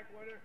backwater.